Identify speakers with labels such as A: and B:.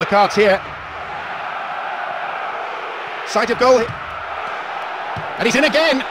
A: The cards here. Sight of goal. And he's in again.